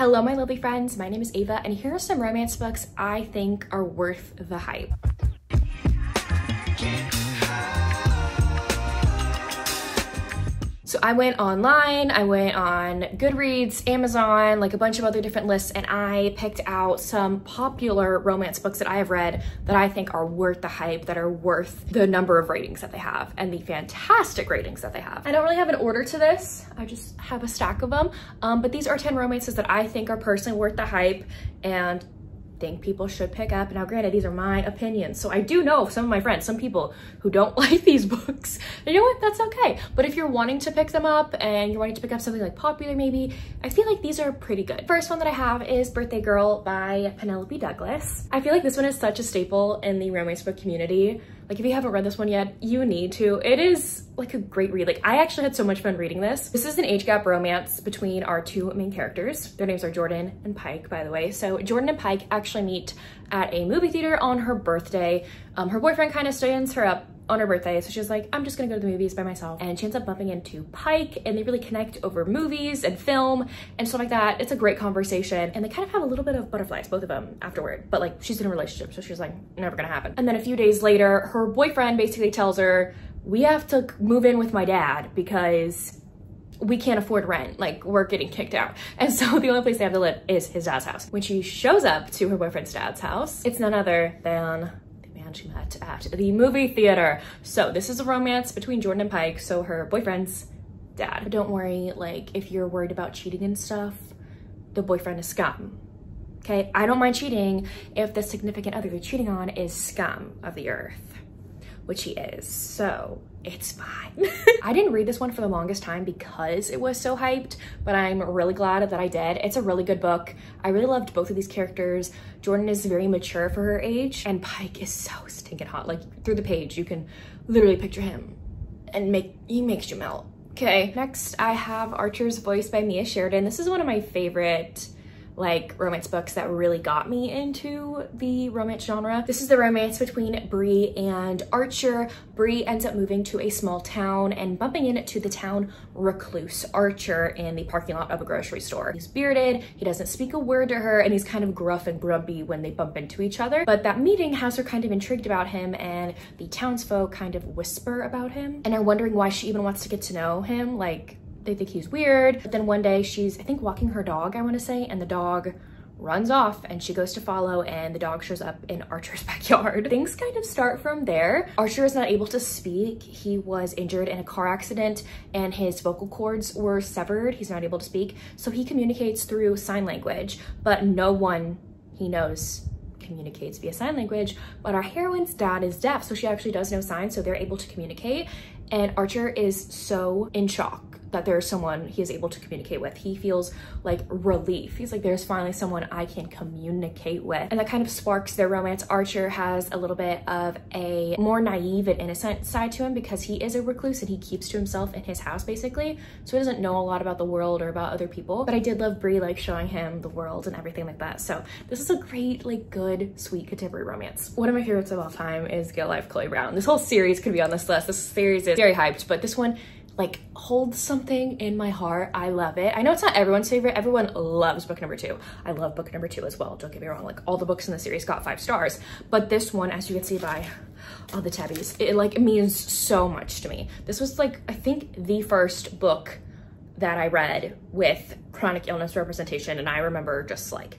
Hello, my lovely friends. My name is Ava, and here are some romance books I think are worth the hype. So I went online, I went on Goodreads, Amazon, like a bunch of other different lists, and I picked out some popular romance books that I have read that I think are worth the hype, that are worth the number of ratings that they have and the fantastic ratings that they have. I don't really have an order to this. I just have a stack of them. Um, but these are 10 romances that I think are personally worth the hype and think people should pick up. Now, granted, these are my opinions. So I do know some of my friends, some people who don't like these books. You know what? That's okay. But if you're wanting to pick them up and you're wanting to pick up something like popular, maybe, I feel like these are pretty good. First one that I have is Birthday Girl by Penelope Douglas. I feel like this one is such a staple in the romance book community. Like if you haven't read this one yet, you need to. It is like a great read. Like I actually had so much fun reading this. This is an age gap romance between our two main characters. Their names are Jordan and Pike, by the way. So Jordan and Pike actually meet at a movie theater on her birthday. Um, her boyfriend kind of stands her up on her birthday. So she's like, I'm just gonna go to the movies by myself. And she ends up bumping into Pike and they really connect over movies and film and stuff like that. It's a great conversation. And they kind of have a little bit of butterflies, both of them afterward. But like she's in a relationship. So she's like, never gonna happen. And then a few days later, her boyfriend basically tells her, we have to move in with my dad because we can't afford rent. Like we're getting kicked out. And so the only place they have to live is his dad's house. When she shows up to her boyfriend's dad's house, it's none other than she met at the movie theater. So this is a romance between Jordan and Pike, so her boyfriend's dad. But don't worry, like if you're worried about cheating and stuff, the boyfriend is scum. Okay, I don't mind cheating if the significant other you're cheating on is scum of the earth, which he is. So it's fine. I didn't read this one for the longest time because it was so hyped, but I'm really glad that I did. It's a really good book. I really loved both of these characters. Jordan is very mature for her age and Pike is so stinking hot. Like through the page, you can literally picture him and make he makes you melt. Okay, next I have Archer's Voice by Mia Sheridan. This is one of my favorite like romance books that really got me into the romance genre. This is the romance between Bree and Archer. Bree ends up moving to a small town and bumping into the town recluse Archer in the parking lot of a grocery store. He's bearded, he doesn't speak a word to her, and he's kind of gruff and grumpy when they bump into each other. But that meeting has her kind of intrigued about him and the townsfolk kind of whisper about him and are wondering why she even wants to get to know him. Like they think he's weird. But then one day she's, I think, walking her dog, I want to say, and the dog runs off and she goes to follow and the dog shows up in Archer's backyard. Things kind of start from there. Archer is not able to speak. He was injured in a car accident and his vocal cords were severed. He's not able to speak. So he communicates through sign language, but no one he knows communicates via sign language, but our heroine's dad is deaf, so she actually does know signs, so they're able to communicate. And Archer is so in shock that there's someone he is able to communicate with. He feels like relief. He's like, there's finally someone I can communicate with. And that kind of sparks their romance. Archer has a little bit of a more naive and innocent side to him because he is a recluse and he keeps to himself in his house basically. So he doesn't know a lot about the world or about other people. But I did love Bree like showing him the world and everything like that. So this is a great, like good, sweet contemporary romance. One of my favorites of all time is Get Life Chloe Brown. This whole series could be on this list. This series is very hyped, but this one like holds something in my heart. I love it. I know it's not everyone's favorite. Everyone loves book number two. I love book number two as well. Don't get me wrong. Like all the books in the series got five stars, but this one, as you can see by all the tabbies, it like means so much to me. This was like, I think the first book that I read with chronic illness representation. And I remember just like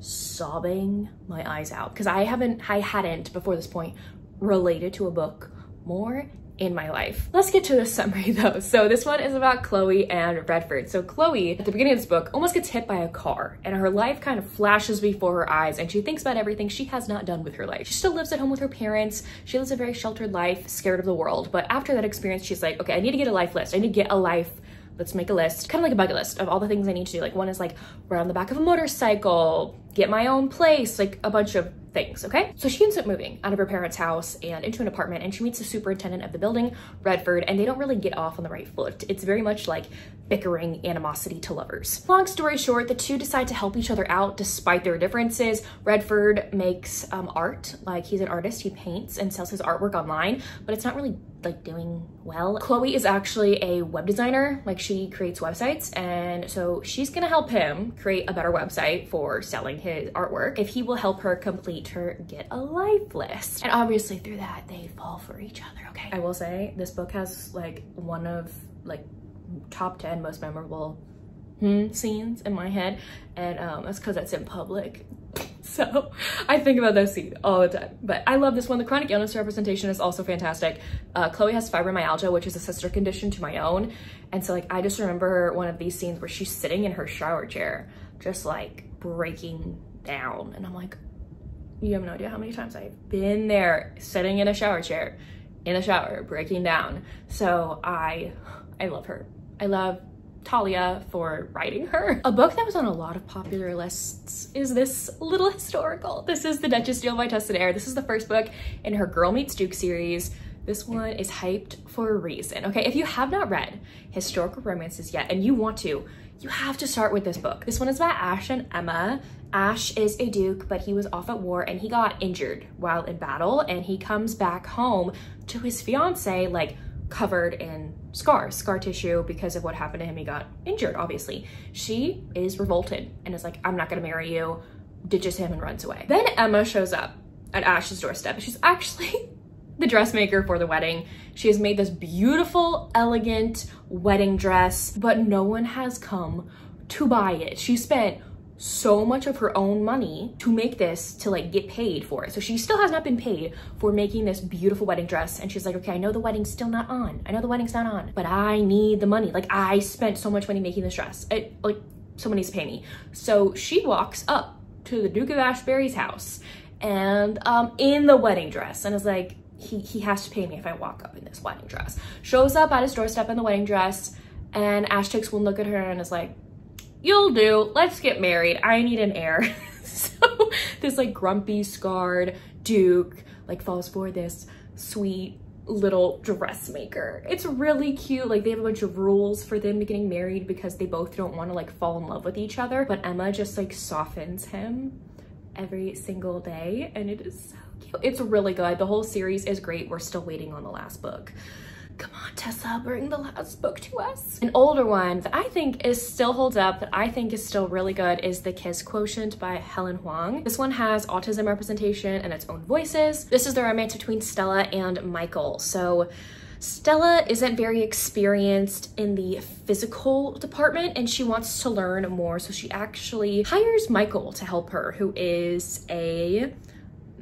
sobbing my eyes out because I haven't, I hadn't before this point related to a book more in my life. Let's get to the summary though. So this one is about Chloe and Redford. So Chloe, at the beginning of this book, almost gets hit by a car and her life kind of flashes before her eyes and she thinks about everything she has not done with her life. She still lives at home with her parents. She lives a very sheltered life, scared of the world. But after that experience, she's like, okay, I need to get a life list. I need to get a life let's make a list, kind of like a bucket list of all the things I need to do. Like one is like ride on the back of a motorcycle, get my own place, like a bunch of things, okay? So she ends up moving out of her parents' house and into an apartment and she meets the superintendent of the building, Redford, and they don't really get off on the right foot. It's very much like bickering animosity to lovers. Long story short, the two decide to help each other out despite their differences. Redford makes um, art, like he's an artist, he paints and sells his artwork online, but it's not really like doing well. Chloe is actually a web designer, like she creates websites. And so she's gonna help him create a better website for selling his artwork if he will help her complete her get a life list. And obviously through that, they fall for each other, okay? I will say this book has like one of like top 10 most memorable hmm, scenes in my head. And um, that's cause it's in public. So I think about those scenes all the time. But I love this one. The chronic illness representation is also fantastic. Uh, Chloe has fibromyalgia, which is a sister condition to my own. And so like, I just remember one of these scenes where she's sitting in her shower chair, just like breaking down. And I'm like, you have no idea how many times I've been there sitting in a shower chair, in a shower, breaking down. So I, I love her. I love Talia for writing her. A book that was on a lot of popular lists is this little historical. This is The Duchess Deal by Tessa Dare. This is the first book in her Girl Meets Duke series. This one is hyped for a reason. Okay, if you have not read historical romances yet and you want to, you have to start with this book. This one is by Ash and Emma. Ash is a duke, but he was off at war and he got injured while in battle and he comes back home to his fiance like covered in scars, scar tissue because of what happened to him. He got injured, obviously. She is revolted and is like, I'm not gonna marry you, ditches him and runs away. Then Emma shows up at Ash's doorstep. She's actually the dressmaker for the wedding. She has made this beautiful, elegant wedding dress, but no one has come to buy it. She spent so much of her own money to make this to like get paid for it. So she still has not been paid for making this beautiful wedding dress. And she's like, okay, I know the wedding's still not on. I know the wedding's not on, but I need the money. Like I spent so much money making this dress. It, like someone needs to pay me. So she walks up to the Duke of Ashbury's house and um, in the wedding dress and is like, he, he has to pay me if I walk up in this wedding dress. Shows up at his doorstep in the wedding dress and Ash takes one look at her and is like, you'll do, let's get married. I need an heir. so this like grumpy, scarred Duke like falls for this sweet little dressmaker. It's really cute. Like they have a bunch of rules for them getting married because they both don't want to like fall in love with each other. But Emma just like softens him every single day and it is so cute. It's really good. The whole series is great. We're still waiting on the last book. Come on, Tessa, bring the last book to us. An older one that I think is still holds up, that I think is still really good is The Kiss Quotient by Helen Hoang. This one has autism representation and its own voices. This is the romance between Stella and Michael. So Stella isn't very experienced in the physical department and she wants to learn more. So she actually hires Michael to help her, who is a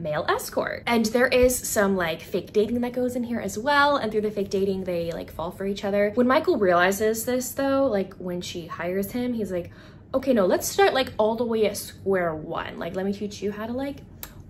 male escort. And there is some like fake dating that goes in here as well. And through the fake dating, they like fall for each other. When Michael realizes this though, like when she hires him, he's like, okay, no, let's start like all the way at square one. Like, let me teach you how to like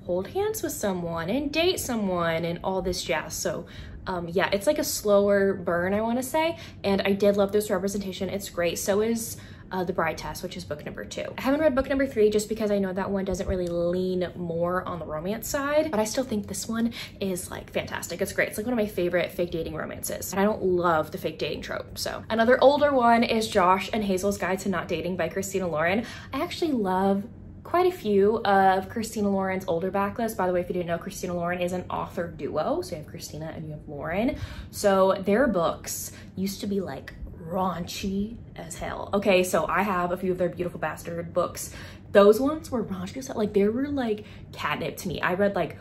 hold hands with someone and date someone and all this jazz. So um, yeah, it's like a slower burn, I wanna say. And I did love this representation. It's great. So is uh, The Bride Test, which is book number two. I haven't read book number three just because I know that one doesn't really lean more on the romance side, but I still think this one is like fantastic. It's great. It's like one of my favorite fake dating romances. And I don't love the fake dating trope. So another older one is Josh and Hazel's Guide to Not Dating by Christina Lauren. I actually love quite a few of Christina Lauren's older backlist. By the way, if you didn't know, Christina Lauren is an author duo. So you have Christina and you have Lauren. So their books used to be like raunchy as hell. Okay, so I have a few of their Beautiful Bastard books. Those ones were raunchy as hell. Like they were like catnip to me. I read like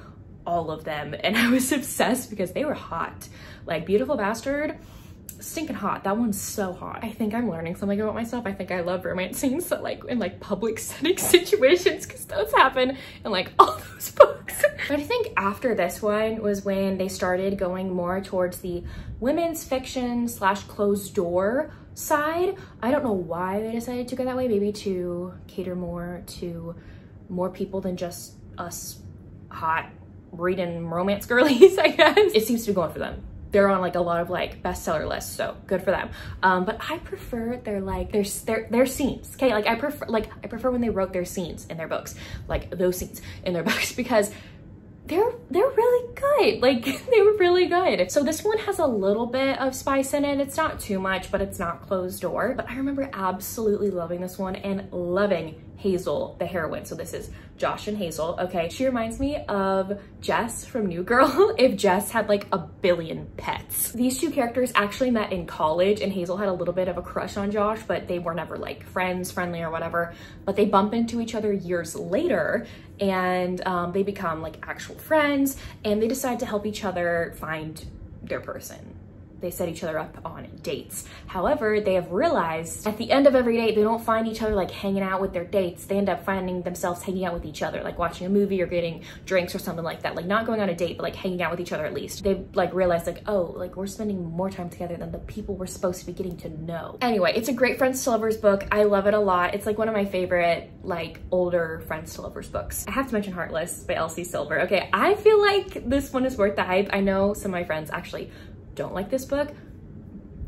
all of them and I was obsessed because they were hot. Like Beautiful Bastard, stinking hot. That one's so hot. I think I'm learning something about myself. I think I love romance scenes like in like public setting situations because those happen in like all those books. but I think after this one was when they started going more towards the women's fiction slash closed door side. I don't know why they decided to go that way. Maybe to cater more to more people than just us hot reading romance girlies, I guess. It seems to be going for them they're on like a lot of like bestseller lists so good for them. Um but i prefer their like their their, their scenes okay? Like i prefer like i prefer when they wrote their scenes in their books like those scenes in their books because they're they're really good like they were really good so this one has a little bit of spice in it it's not too much but it's not closed door but i remember absolutely loving this one and loving hazel the heroine so this is Josh and Hazel, okay? She reminds me of Jess from New Girl if Jess had like a billion pets. These two characters actually met in college and Hazel had a little bit of a crush on Josh, but they were never like friends, friendly or whatever. But they bump into each other years later and um, they become like actual friends and they decide to help each other find their person they set each other up on dates. However, they have realized at the end of every date, they don't find each other like hanging out with their dates. They end up finding themselves hanging out with each other, like watching a movie or getting drinks or something like that. Like not going on a date, but like hanging out with each other at least. They like realized like, oh, like we're spending more time together than the people we're supposed to be getting to know. Anyway, it's a great friends to lovers book. I love it a lot. It's like one of my favorite like older friends to lovers books. I have to mention Heartless by Elsie Silver. Okay, I feel like this one is worth the hype. I know some of my friends actually don't like this book,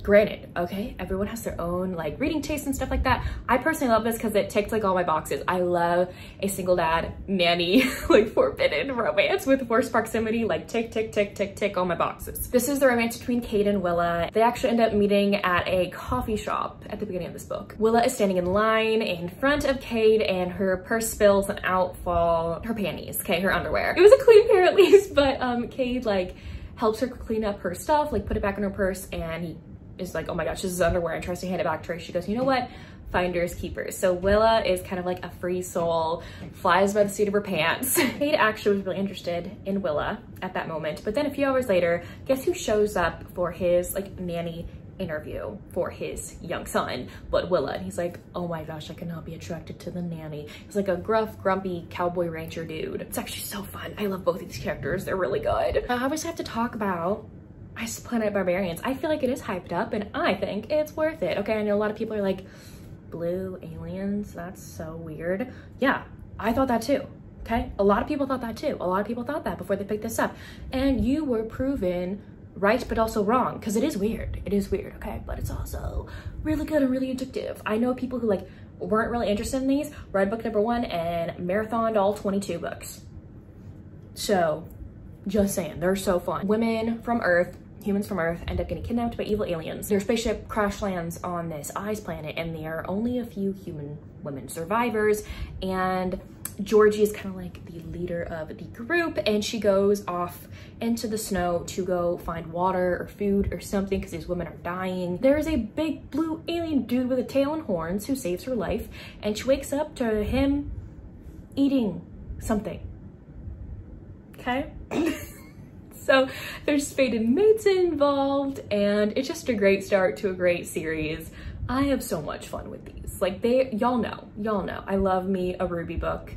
granted okay? Everyone has their own like reading taste and stuff like that. I personally love this because it ticked like all my boxes. I love a single dad nanny like forbidden romance with forced proximity. Like tick tick tick tick tick all my boxes. This is the romance between Cade and willa. They actually end up meeting at a coffee shop at the beginning of this book. Willa is standing in line in front of Cade and her purse spills and out fall her panties okay her underwear. It was a clean pair at least but um Cade like helps her clean up her stuff, like put it back in her purse, and he is like, oh my gosh, this is underwear, and tries to hand it back to her. She goes, you know what? Finders keepers. So Willa is kind of like a free soul, flies by the seat of her pants. Cade actually was really interested in Willa at that moment, but then a few hours later, guess who shows up for his like nanny interview for his young son, but Willa. And he's like, oh my gosh, I cannot be attracted to the nanny. He's like a gruff, grumpy cowboy ranger dude. It's actually so fun. I love both of these characters. They're really good. I obviously have to talk about Ice Planet Barbarians. I feel like it is hyped up and I think it's worth it. Okay, I know a lot of people are like, blue aliens, that's so weird. Yeah, I thought that too. Okay, a lot of people thought that too. A lot of people thought that before they picked this up. And you were proven right but also wrong because it is weird. It is weird okay? But it's also really good and really addictive. I know people who like weren't really interested in these read book number one and marathoned all 22 books. So just saying they're so fun. Women from earth humans from Earth end up getting kidnapped by evil aliens. Their spaceship crash lands on this ice planet and there are only a few human women survivors and Georgie is kind of like the leader of the group and she goes off into the snow to go find water or food or something because these women are dying. There is a big blue alien dude with a tail and horns who saves her life and she wakes up to him eating something. Okay? So there's fated mates involved and it's just a great start to a great series. I have so much fun with these. Like they, y'all know, y'all know. I love me a Ruby book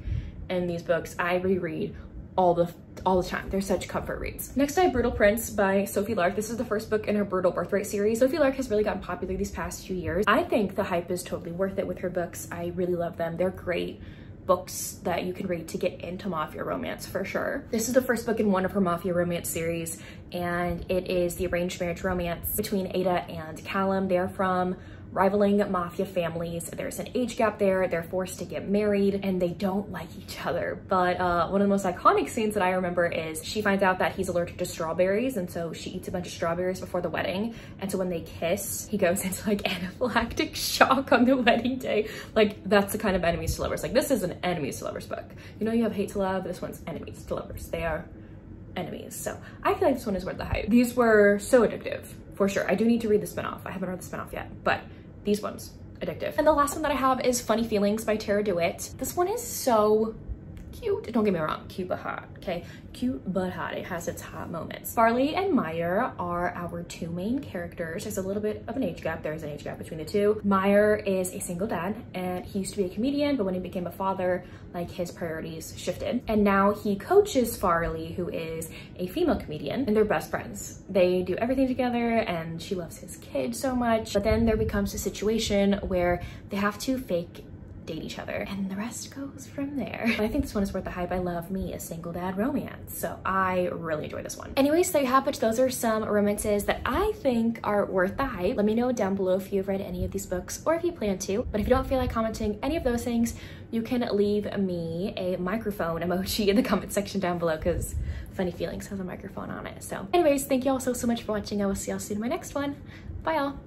and these books I reread all the all the time. They're such comfort reads. Next I have Brutal Prince by Sophie Lark. This is the first book in her Brutal Birthright series. Sophie Lark has really gotten popular these past few years. I think the hype is totally worth it with her books. I really love them. They're great books that you can read to get into mafia romance for sure. This is the first book in one of her mafia romance series and it is the arranged marriage romance between Ada and Callum. They're from rivaling mafia families. There's an age gap there. They're forced to get married and they don't like each other. But uh, one of the most iconic scenes that I remember is she finds out that he's allergic to strawberries. And so she eats a bunch of strawberries before the wedding. And so when they kiss, he goes into like anaphylactic shock on the wedding day. Like that's the kind of enemies to lovers. Like this is an enemies to lovers book. You know, you have hate to love. This one's enemies to lovers. They are enemies. So I feel like this one is worth the hype. These were so addictive for sure. I do need to read the spinoff. I haven't read the spinoff yet, but these ones addictive. And the last one that I have is Funny Feelings by Tarah DeWitt. This one is so cute. Don't get me wrong, cute but hot, okay? Cute but hot, it has its hot moments. Farley and Meyer are our two main characters. There's a little bit of an age gap. There's an age gap between the two. Meyer is a single dad and he used to be a comedian, but when he became a father, like his priorities shifted. And now he coaches Farley, who is a female comedian, and they're best friends. They do everything together and she loves his kid so much. But then there becomes a situation where they have to fake date each other and the rest goes from there. But I think this one is worth the hype. I love me a single dad romance. So I really enjoy this one. Anyways, there you have it. Those are some romances that I think are worth the hype. Let me know down below if you've read any of these books or if you plan to. But if you don't feel like commenting any of those things, you can leave me a microphone emoji in the comment section down below because Funny Feelings has a microphone on it. So anyways, thank you all so, so much for watching. I will see y'all soon in my next one. Bye y'all.